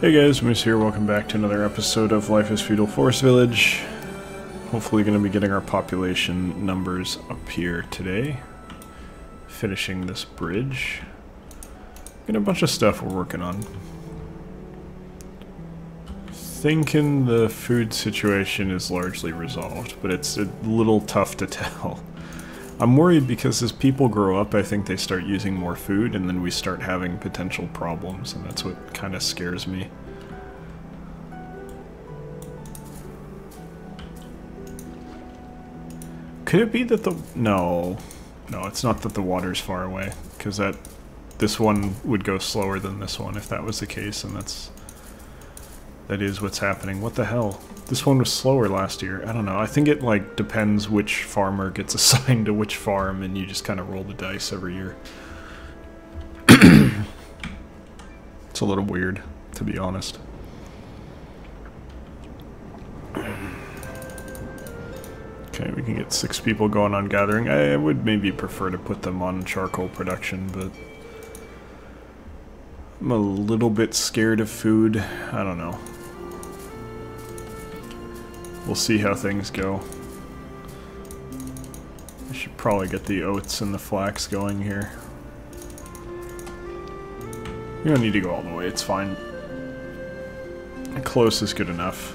Hey guys, Moose here. Welcome back to another episode of Life is Feudal Forest Village. Hopefully going to be getting our population numbers up here today. Finishing this bridge. Got a bunch of stuff we're working on. Thinking the food situation is largely resolved, but it's a little tough to tell. I'm worried because as people grow up, I think they start using more food, and then we start having potential problems, and that's what kind of scares me. Could it be that the... No. No, it's not that the water's far away, because that... This one would go slower than this one if that was the case, and that's... That is what's happening. What the hell? This one was slower last year. I don't know. I think it, like, depends which farmer gets assigned to which farm, and you just kind of roll the dice every year. it's a little weird, to be honest. Okay, we can get six people going on gathering. I would maybe prefer to put them on charcoal production, but... I'm a little bit scared of food. I don't know. We'll see how things go. I should probably get the oats and the flax going here. We don't need to go all the way, it's fine. Close is good enough.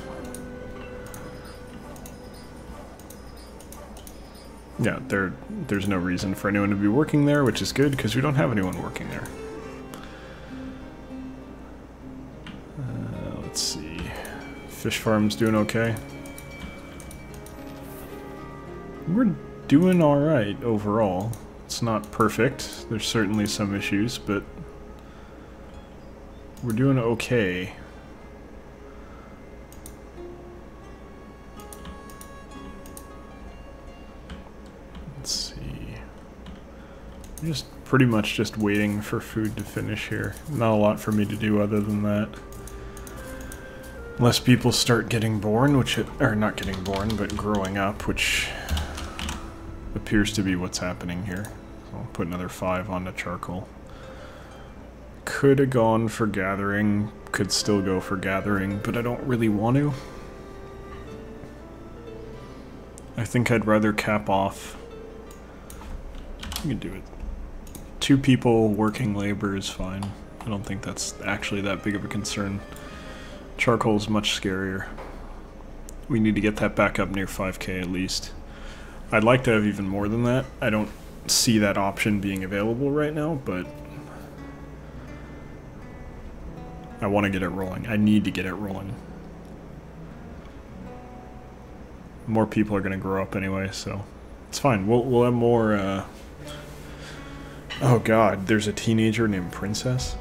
Yeah, there, there's no reason for anyone to be working there, which is good, because we don't have anyone working there. Uh, let's see. Fish farm's doing okay. We're doing alright overall. It's not perfect. There's certainly some issues, but we're doing okay. Let's see. I'm just pretty much just waiting for food to finish here. Not a lot for me to do other than that. Unless people start getting born, which it, or not getting born, but growing up, which appears to be what's happening here. So I'll put another five on the charcoal. Could have gone for gathering, could still go for gathering, but I don't really want to. I think I'd rather cap off. You can do it. Two people working labor is fine. I don't think that's actually that big of a concern. Charcoal is much scarier. We need to get that back up near 5k at least. I'd like to have even more than that. I don't see that option being available right now, but I want to get it rolling. I need to get it rolling. More people are going to grow up anyway, so it's fine. We'll, we'll have more... Uh... Oh god, there's a teenager named Princess?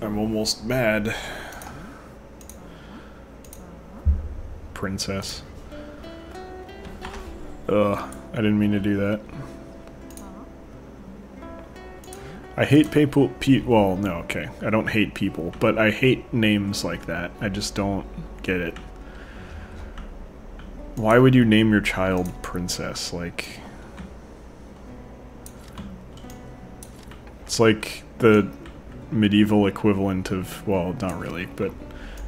I'm almost mad. Princess. Ugh, I didn't mean to do that. I hate people, pe well, no, okay. I don't hate people, but I hate names like that. I just don't get it. Why would you name your child Princess? Like... It's like the medieval equivalent of, well, not really, but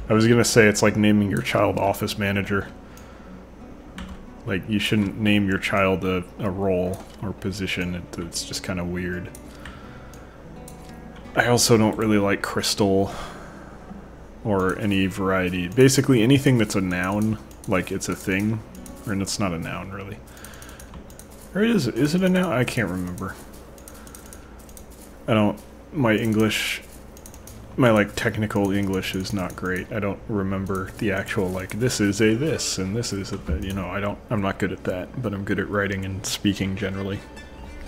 I was gonna say it's like naming your child office manager. Like, you shouldn't name your child a, a role or position. It, it's just kind of weird. I also don't really like crystal or any variety. Basically, anything that's a noun, like it's a thing, or it's not a noun, really. Or is it? Is it a noun? I can't remember. I don't... My English my like technical English is not great. I don't remember the actual like this is a this and this is a that. You know, I don't. I'm not good at that, but I'm good at writing and speaking generally.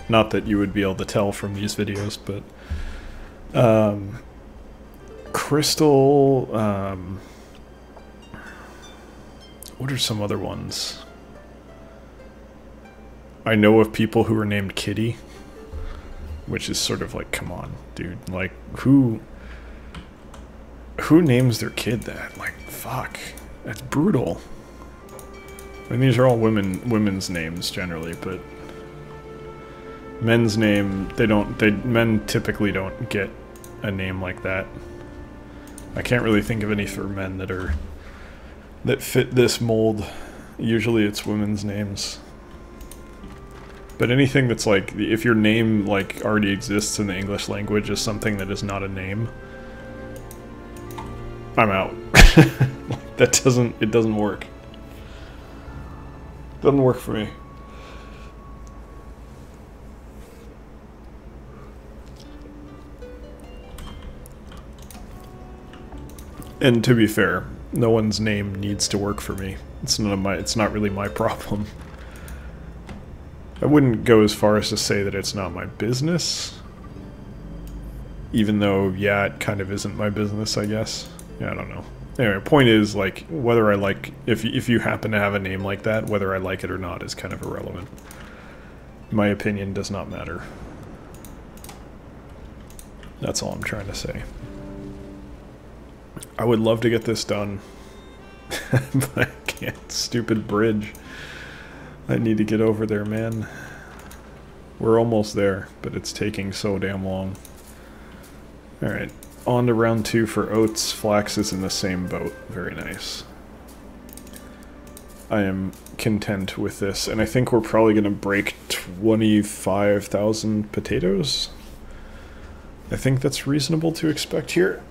Not that you would be able to tell from these videos, but um, Crystal. Um, what are some other ones? I know of people who are named Kitty, which is sort of like, come on, dude. Like, who who names their kid that? Like, fuck. That's brutal. I mean, these are all women women's names generally, but men's name they don't they men typically don't get a name like that. I can't really think of any for men that are that fit this mold. Usually it's women's names. But anything that's like, if your name like already exists in the English language is something that is not a name, I'm out. that doesn't, it doesn't work. Doesn't work for me. And to be fair, no one's name needs to work for me. It's none of my it's not really my problem. I wouldn't go as far as to say that it's not my business. Even though, yeah, it kind of isn't my business, I guess. I don't know. Anyway, point is, like, whether I like, if, if you happen to have a name like that, whether I like it or not is kind of irrelevant. My opinion does not matter. That's all I'm trying to say. I would love to get this done. but I can't. Stupid bridge. I need to get over there, man. We're almost there, but it's taking so damn long. Alright, on to round two for oats. Flax is in the same boat. Very nice. I am content with this, and I think we're probably going to break 25,000 potatoes. I think that's reasonable to expect here.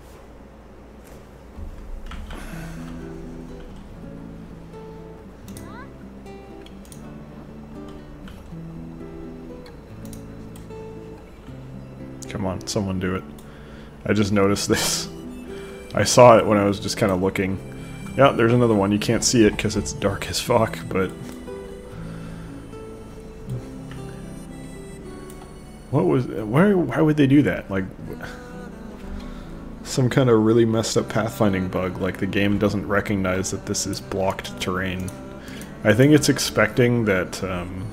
Come on, someone do it. I just noticed this. I saw it when I was just kind of looking. Yeah, there's another one. You can't see it because it's dark as fuck, but... What was... Why, why would they do that? Like... Some kind of really messed up pathfinding bug, like the game doesn't recognize that this is blocked terrain. I think it's expecting that, um,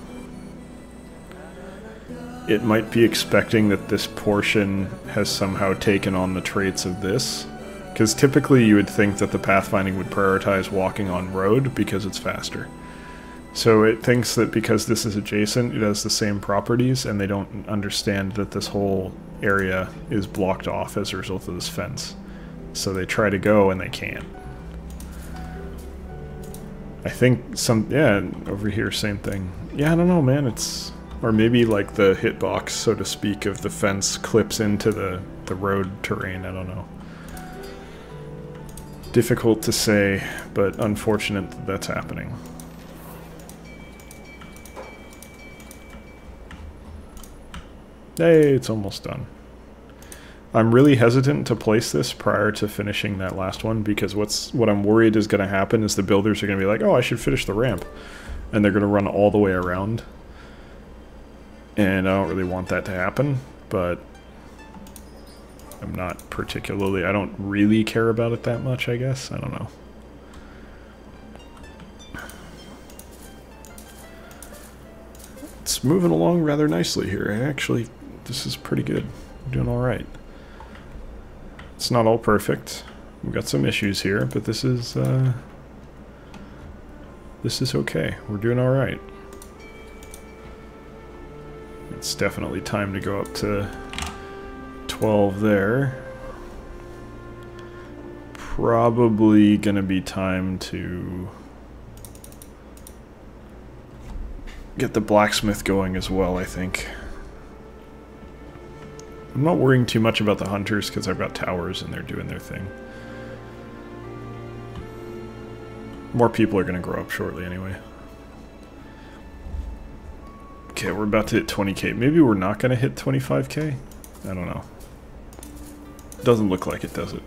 it might be expecting that this portion has somehow taken on the traits of this. Because typically you would think that the pathfinding would prioritize walking on road because it's faster. So it thinks that because this is adjacent, it has the same properties, and they don't understand that this whole area is blocked off as a result of this fence. So they try to go and they can't. I think some, yeah, over here, same thing. Yeah, I don't know, man, it's or maybe like the hitbox, so to speak, of the fence clips into the, the road terrain, I don't know. Difficult to say, but unfortunate that that's happening. Hey, it's almost done. I'm really hesitant to place this prior to finishing that last one because what's what I'm worried is going to happen is the builders are going to be like, oh, I should finish the ramp. And they're going to run all the way around and I don't really want that to happen, but I'm not particularly, I don't really care about it that much, I guess. I don't know. It's moving along rather nicely here. Actually, this is pretty good. I'm doing alright. It's not all perfect. We've got some issues here, but this is, uh, this is okay. We're doing alright. It's definitely time to go up to 12 there. Probably gonna be time to get the blacksmith going as well, I think. I'm not worrying too much about the hunters because I've got towers and they're doing their thing. More people are going to grow up shortly anyway. Okay, we're about to hit 20k. Maybe we're not going to hit 25k? I don't know. Doesn't look like it, does it?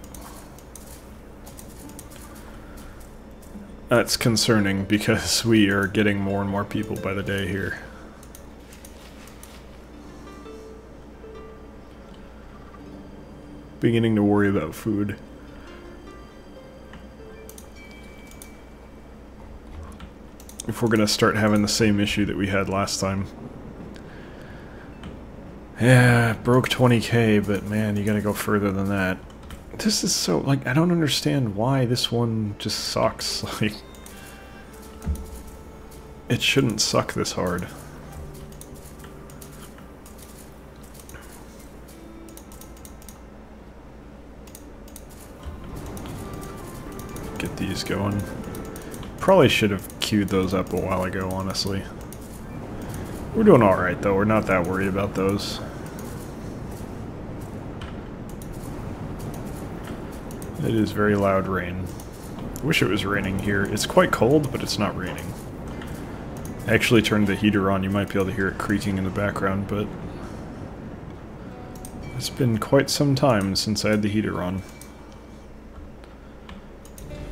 That's concerning because we are getting more and more people by the day here. Beginning to worry about food. if we're gonna start having the same issue that we had last time. Yeah, broke 20k, but man, you gotta go further than that. This is so, like, I don't understand why this one just sucks. Like, it shouldn't suck this hard. Get these going. Probably should have queued those up a while ago, honestly. We're doing alright, though. We're not that worried about those. It is very loud rain. Wish it was raining here. It's quite cold, but it's not raining. I actually turned the heater on. You might be able to hear it creaking in the background, but... It's been quite some time since I had the heater on.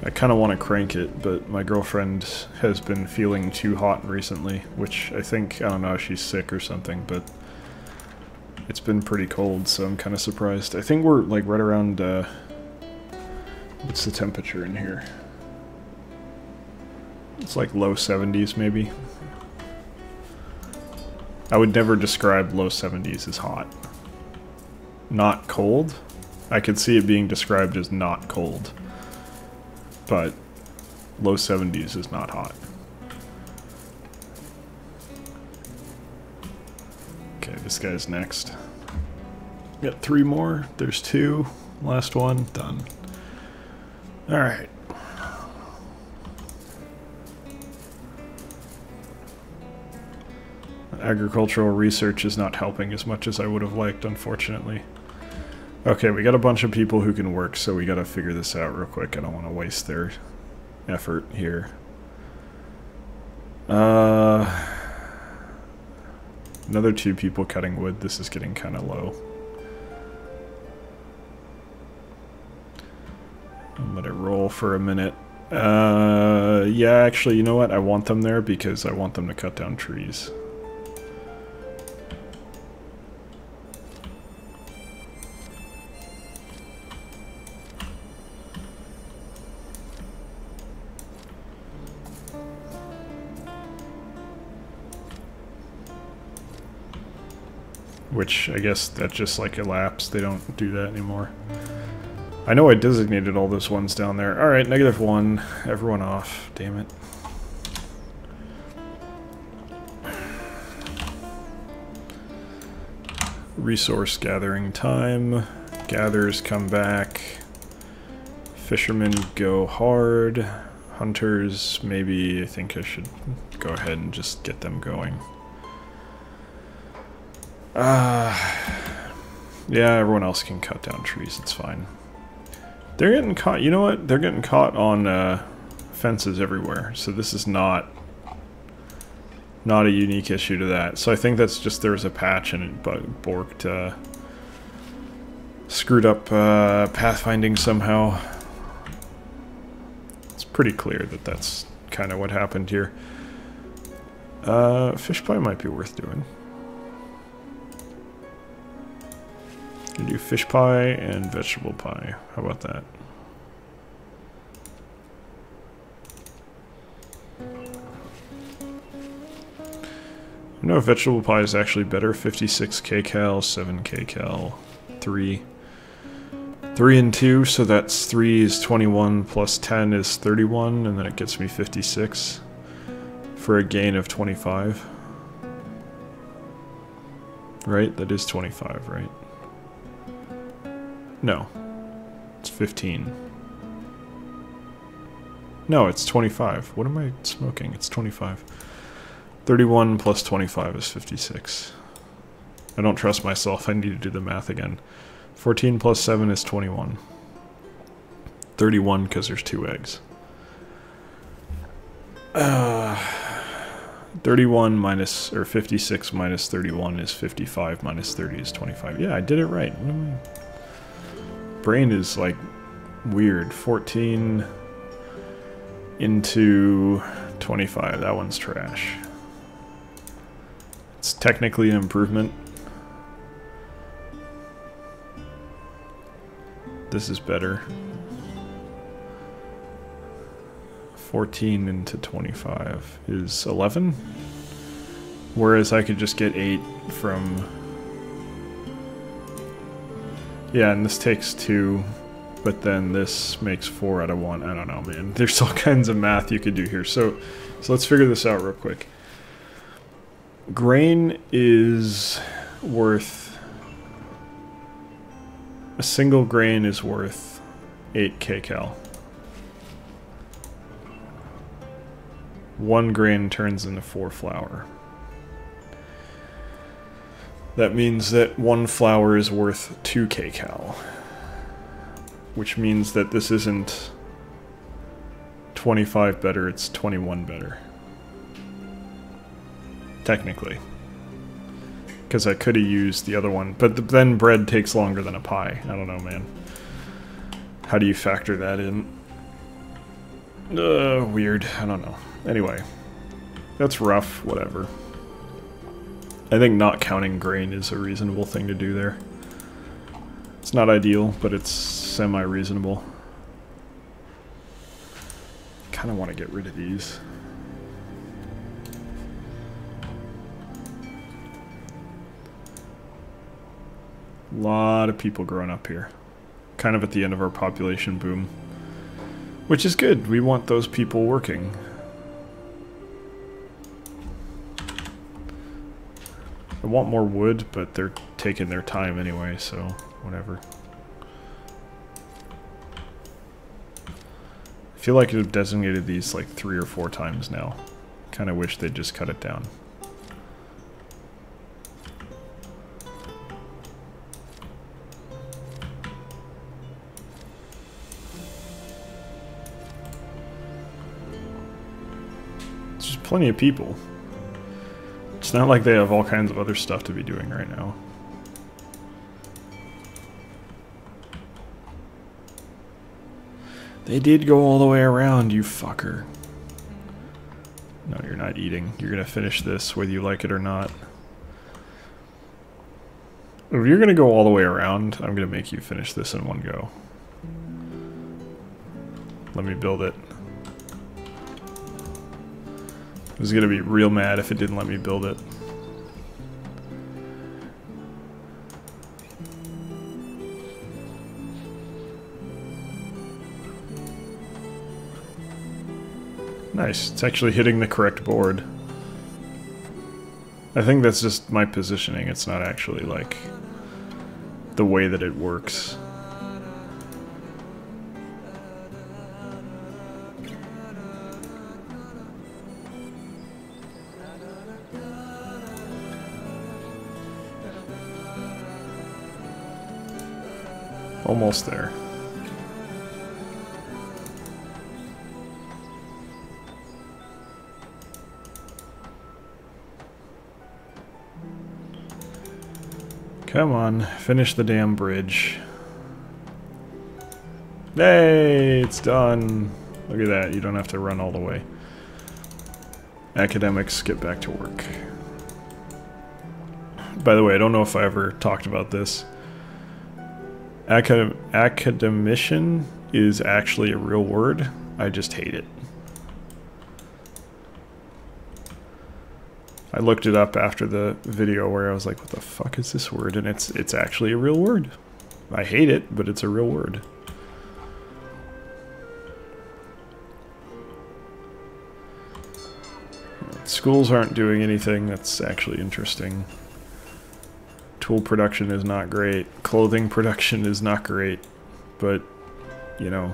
I kind of want to crank it, but my girlfriend has been feeling too hot recently, which I think, I don't know, she's sick or something, but it's been pretty cold, so I'm kind of surprised. I think we're like right around, uh, what's the temperature in here? It's like low 70s maybe. I would never describe low 70s as hot. Not cold? I could see it being described as not cold but low 70s is not hot. Okay, this guy's next. Got three more. There's two. Last one. Done. Alright. Agricultural research is not helping as much as I would have liked, unfortunately. Okay, we got a bunch of people who can work, so we gotta figure this out real quick. I don't want to waste their effort here. Uh, another two people cutting wood. This is getting kind of low. Let it roll for a minute. Uh, yeah, actually, you know what? I want them there because I want them to cut down trees. which I guess that just like elapsed. They don't do that anymore. I know I designated all those ones down there. Alright, negative one. Everyone off. Damn it. Resource gathering time. Gathers come back. Fishermen go hard. Hunters, maybe I think I should go ahead and just get them going. Uh, yeah, everyone else can cut down trees. It's fine. They're getting caught. You know what? They're getting caught on uh, fences everywhere. So this is not not a unique issue to that. So I think that's just there was a patch and it borked, uh, screwed up uh, pathfinding somehow. It's pretty clear that that's kind of what happened here. Uh, fish pie might be worth doing. Do fish pie and vegetable pie. How about that? No, vegetable pie is actually better. 56 kcal, 7 kcal, 3. 3 and 2, so that's 3 is 21 plus 10 is 31, and then it gets me 56 for a gain of 25. Right? That is 25, right? No. It's 15. No, it's 25. What am I smoking? It's 25. 31 plus 25 is 56. I don't trust myself. I need to do the math again. 14 plus 7 is 21. 31 because there's two eggs. Uh, 31 minus, or 56 minus 31 is 55 minus 30 is 25. Yeah, I did it right brain is like weird. 14 into 25. That one's trash. It's technically an improvement. This is better. 14 into 25 is 11. Whereas I could just get 8 from yeah, and this takes two, but then this makes four out of one. I don't know, man. There's all kinds of math you could do here. So, so let's figure this out real quick. Grain is worth... A single grain is worth 8 kcal. one grain turns into four flour. That means that one flour is worth two kcal. Which means that this isn't 25 better, it's 21 better. Technically. Because I could have used the other one, but then bread takes longer than a pie. I don't know, man. How do you factor that in? Uh, weird. I don't know. Anyway. That's rough, whatever. I think not counting grain is a reasonable thing to do there. It's not ideal, but it's semi-reasonable. kind of want to get rid of these. A lot of people growing up here. Kind of at the end of our population boom. Which is good. We want those people working. I want more wood, but they're taking their time anyway, so whatever. I feel like I've designated these like three or four times now. Kind of wish they'd just cut it down. There's plenty of people. It's not like they have all kinds of other stuff to be doing right now. They did go all the way around, you fucker. No, you're not eating. You're gonna finish this whether you like it or not. If you're gonna go all the way around, I'm gonna make you finish this in one go. Let me build it. Was gonna be real mad if it didn't let me build it. Nice, it's actually hitting the correct board. I think that's just my positioning, it's not actually like the way that it works. Almost there. Come on, finish the damn bridge. Hey, it's done. Look at that, you don't have to run all the way. Academics, get back to work. By the way, I don't know if I ever talked about this. Acad academician is actually a real word. I just hate it. I looked it up after the video where I was like, what the fuck is this word? And it's it's actually a real word. I hate it, but it's a real word. Schools aren't doing anything that's actually interesting. Tool production is not great. Clothing production is not great. But, you know,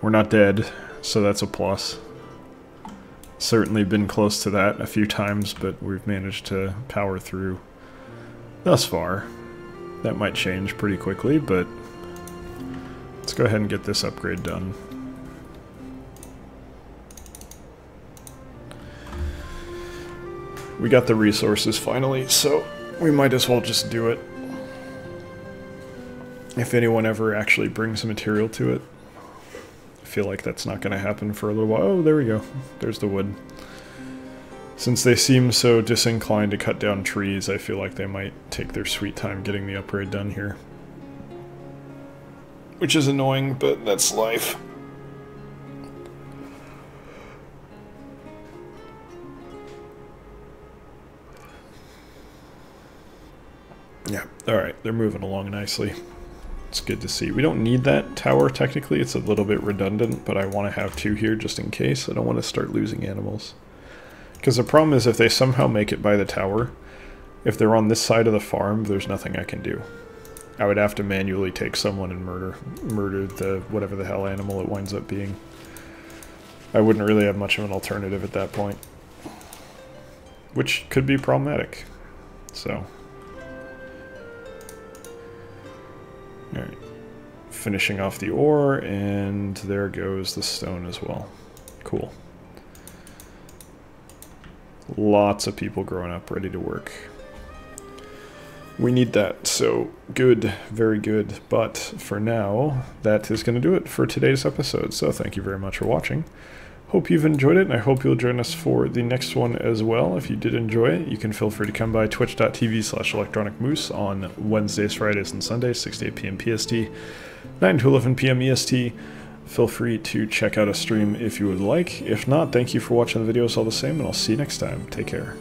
we're not dead, so that's a plus. Certainly been close to that a few times, but we've managed to power through thus far. That might change pretty quickly, but let's go ahead and get this upgrade done. We got the resources finally, so we might as well just do it. If anyone ever actually brings material to it. I feel like that's not going to happen for a little while. Oh, there we go. There's the wood. Since they seem so disinclined to cut down trees, I feel like they might take their sweet time getting the upgrade done here. Which is annoying, but that's life. Yeah, alright, they're moving along nicely. It's good to see. We don't need that tower, technically. It's a little bit redundant, but I want to have two here just in case. I don't want to start losing animals. Because the problem is if they somehow make it by the tower, if they're on this side of the farm, there's nothing I can do. I would have to manually take someone and murder murder the whatever the hell animal it winds up being. I wouldn't really have much of an alternative at that point. Which could be problematic. So. Finishing off the ore, and there goes the stone as well. Cool. Lots of people growing up ready to work. We need that, so good, very good. But for now, that is going to do it for today's episode. So thank you very much for watching. Hope you've enjoyed it, and I hope you'll join us for the next one as well. If you did enjoy it, you can feel free to come by twitch.tv slash electronicmoose on Wednesdays, Fridays, and Sundays, 6 to 8 p.m. PST, 9 to 11 p.m. EST. Feel free to check out a stream if you would like. If not, thank you for watching the videos all the same, and I'll see you next time. Take care.